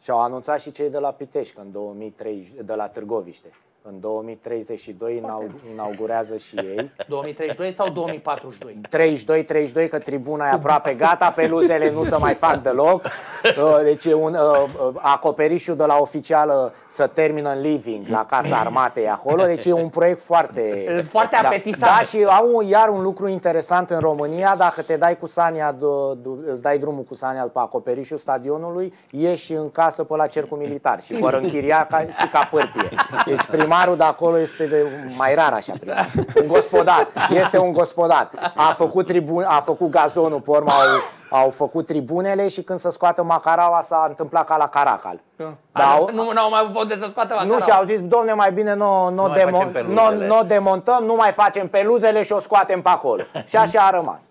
Și au anunțat și cei de la Pitești, în 2030, de la Târgoviște. În 2032 inaugurează și ei. 2032 sau 2042? 32, 32, că tribuna e aproape gata, peluzele nu se mai fac deloc. Uh, deci un, uh, uh, acoperișul de la oficială să termină în living la Casa Armatei acolo. Deci e un proiect foarte... Foarte da, apetisant. Da, și au iar un lucru interesant în România, dacă te dai cu Sania, îți dai drumul cu Sania pe acoperișul stadionului, ieși în casă pe la cercul militar și vor închiria ca, și ca pârtie. Deci prim primarul de acolo este de mai rar așa primar. Un gospodar. Este un gospodar. A făcut, tribun, a făcut gazonul, pe urmă au, au făcut tribunele și când se scoată macaraua s-a întâmplat ca la Caracal. Da, nu, nu au mai avut de să scoată macaraua. Nu, și au zis, domne, mai bine nu, nu, nu, demo, nu, nu demontăm, nu mai facem peluzele și o scoatem pe acolo. Și așa a rămas.